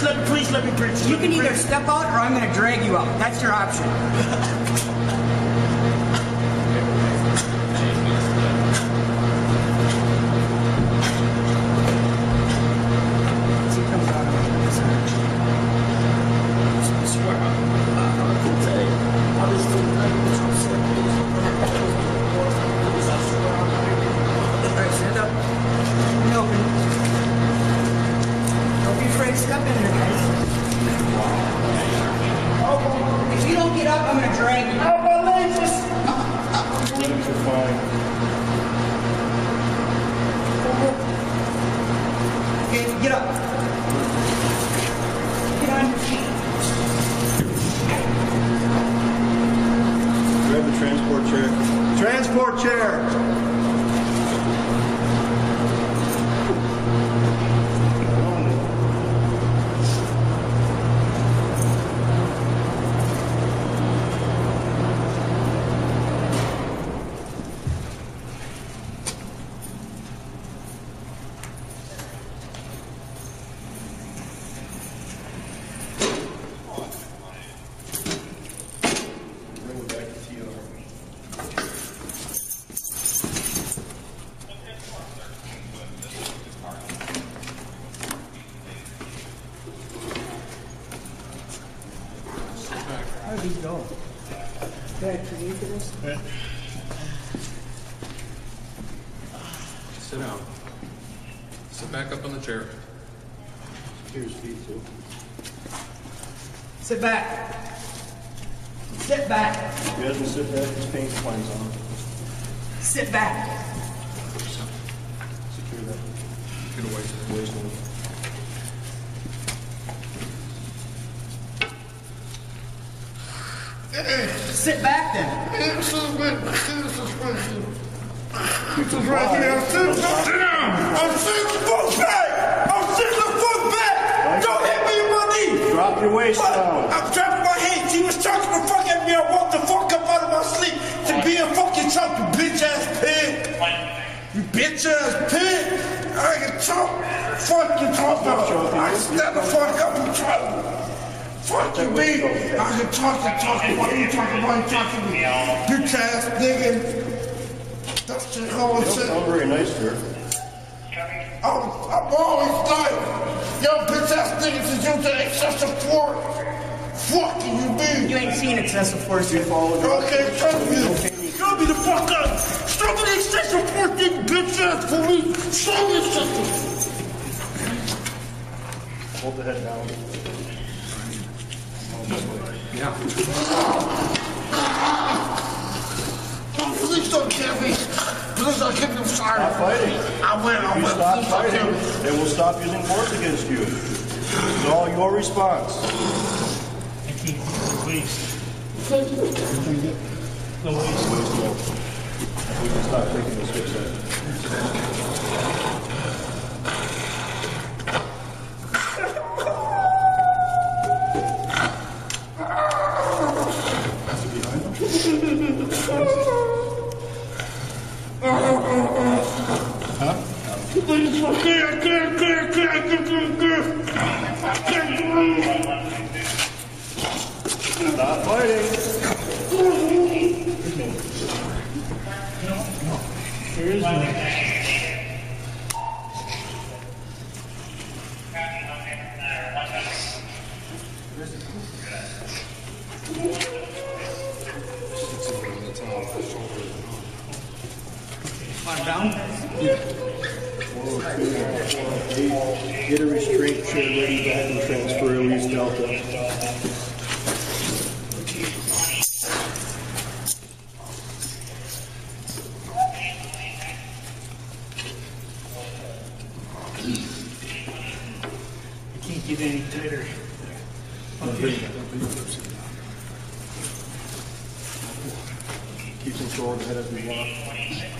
Just let please let me. Just You can either step out or I'm gonna drag you out. That's your option. get up. How did he go? Bad tree for this? Sit down. Sit back up on the chair. Here's feet too. Sit back. Sit back. He doesn't sit back, his paint flies on. Sit back. Secure that Get away from waist line. Sit back then. I'm six foot back! I'm six foot back! Don't hit me in my knee! Drop your waist down. I'm dropping my head. She was talking the fuck at me. I walked the fuck up out of my sleep to be a fucking chump, you bitch ass pig. You bitch ass pig. I can talk. Fuck you talk about. I can stand the fuck up and talk. Fuck you, me. I can talk and talk. What you talking about? You talking to me? Bitch ass nigga. That shit all Don't shit. sound very nice to her. I'm, I'm always like, yo, bitch ass niggas is using excessive force. Fuck you, you mean? You ain't seen excessive force yet. Okay, trust me. Show me the fuck up. Show me the excessive force, you bitch ass police. Show me the system. Hold the head down. Please don't kill me. Please don't kill me. I'm sorry. Stop fighting. I win, I you win. stop fighting, they will stop using force against you. It's all your response. We can stop taking the six out. Please, I can't, I can't, I can't, Can't, I can't breathe. Stop fighting. Climb down. Get a restraint chair ready back and transfer release delta. Get any tighter. Keep control of the head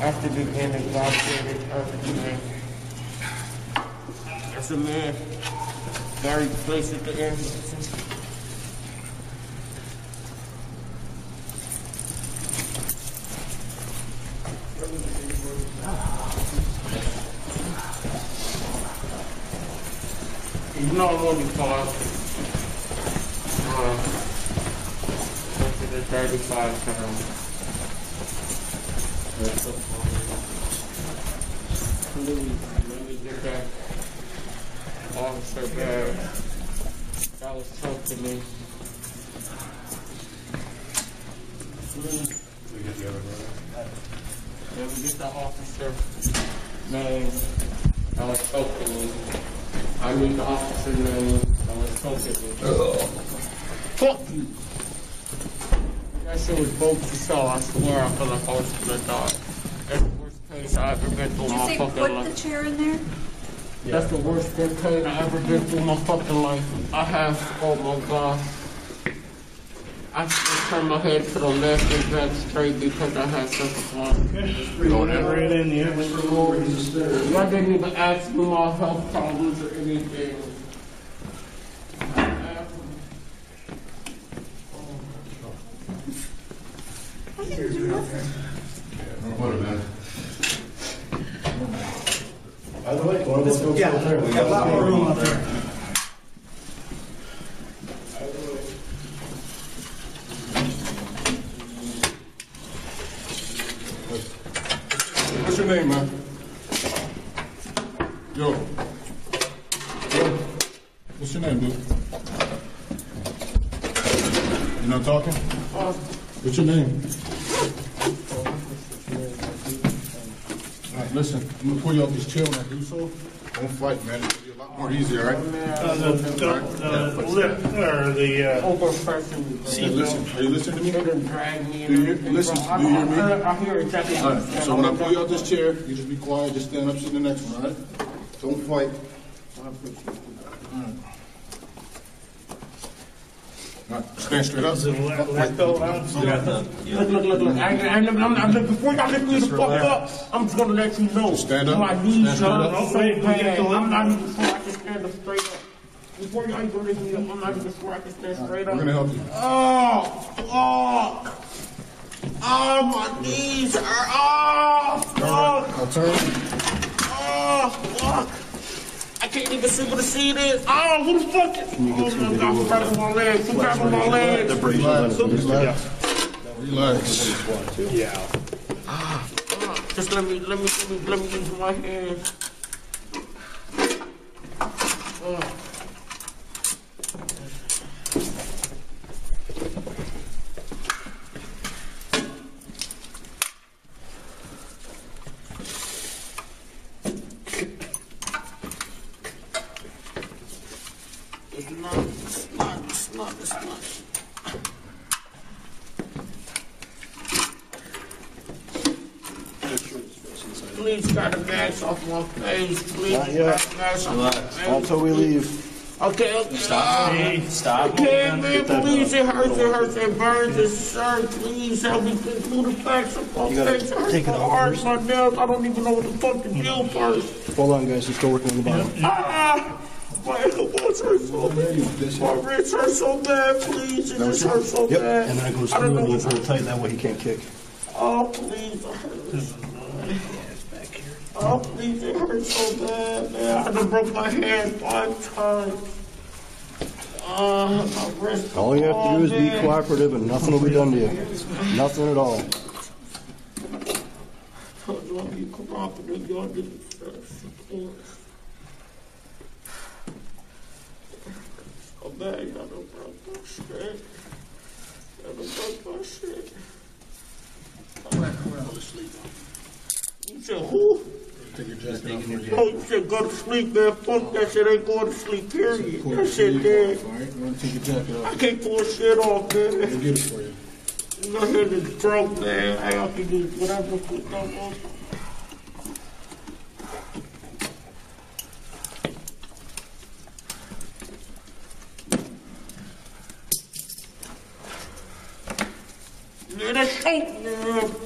After the beginning, God created everything. As a man, very pleased with the end. You know I'm only five. Uh, closer to 35 pounds. Me get officer. That was to me. Please. Let me get the officer name. That was to me. I need the officer name. That was to me. Fuck you. That shit was both to show. I swear I feel like I was gonna die. That's the worst case I ever been through Did in you my say fucking put the life. chair in there? That's the worst campaign I ever been through my fucking life. I have, oh my god. I just turned my head to the left and back straight because I had such a fun. Right in the extra room. Y'all didn't even ask me my health problems or anything. By the way, one of those folks out there. We got a lot more room out there. What's your name, man? Yo. Yo. What's your name, dude? You not talking? What's your name? All right, listen, I'm gonna pull you off this chair when I do so. Don't fight, man. It'll be a lot more easier, all right? Uh, the, the, the lip, or the, uh, Overpressing. Hey, listen, are you listening to me? They done dragged me Do you- everything. listen, bro. Do you hear I- me? I I hear exactly All what you're so when I saying. pull you out this chair, you just be quiet, just stand up, sit in the next one, all right? Don't fight. All right, stand straight up. Look, look, look, look. I, I, I'm, I'm, I'm, before y'all lift me the fuck up, I'm just gonna let you know. Stand up. My knees Stand hurt up. so bad. I'm not even sure I can stand up straight up. Before y'all even lift me up, I'm not even sure I can stand straight up. We're gonna help you. Oh, fuck. Oh, my knees hurt. Oh, fuck. I'll turn. Oh, fuck. I can't even see what the seat is. Oh, who the fuck is? Oh, my God, who's grabbing my legs? Who's grabbing my legs? Relax, relax. Relax. Just let me, let me, let me, let me use my hands. It's not, it's not, it's not, it's not. Please got the mask off my face. Please Not yet. the off. Until we leave. Okay, okay. Stop. Stop. Okay, man, please, it hurts, it hurts, it burns, it sir, please help me get through the facts of my gotta face. It hurts take it so off hard, first. my nails, I don't even know what the fuck to do first. Hold on, guys. Let's go working on the bottom. Ah! My elbows hurt so bad. My wrists hurt so bad, please. It just hurts so Yep. bad. And then it goes I through don't and know gets what real tight. That way he can't kick. Oh, please. It hurts. Please, it hurts so bad, man. I done broke my hand five times. Uh, my wrist. All you have to do is be cooperative and nothing will be done to you. Nothing at all. told you I'd be cooperative, y'all didn't support. So bad, y'all done broke my shit. Y'all done broke my shit. You said who? that you're go to sleep, man. Fuck that shit. Ain't going to sleep, period. That shit, man. All right. I can't pull shit off, man. We'll get it for you. My head is broke, man. I have to do whatever the fuck I want. Minnesota.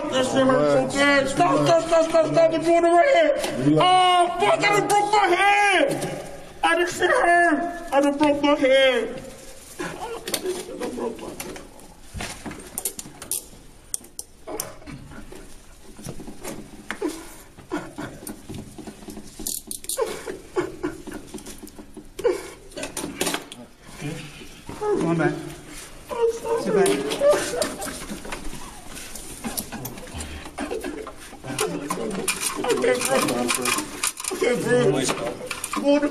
Fuck! That shit hurts so bad. Stop, stop, stop, stop, stop. I'm doing it right here. Oh, fuck, I done broke my head. I done shit hurt. I done broke my head. I done broke my head. Come on back. Sit back. Okay, bro. Water.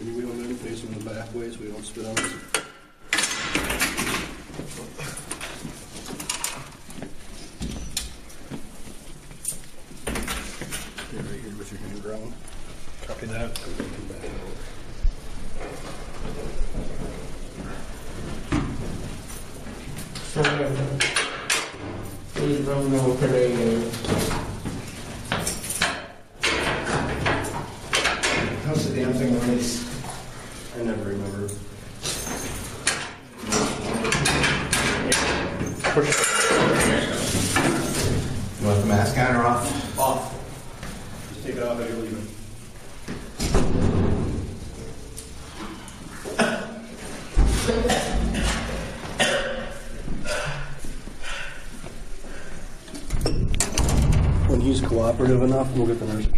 And we don't let them face them in the back way so we don't spit on us. Stay right here with your hand ground. Copy that. Please don't know. How's the damn thing released? I never remember. You want the mask on or off? Off. Just take it off as you're leaving. When he's cooperative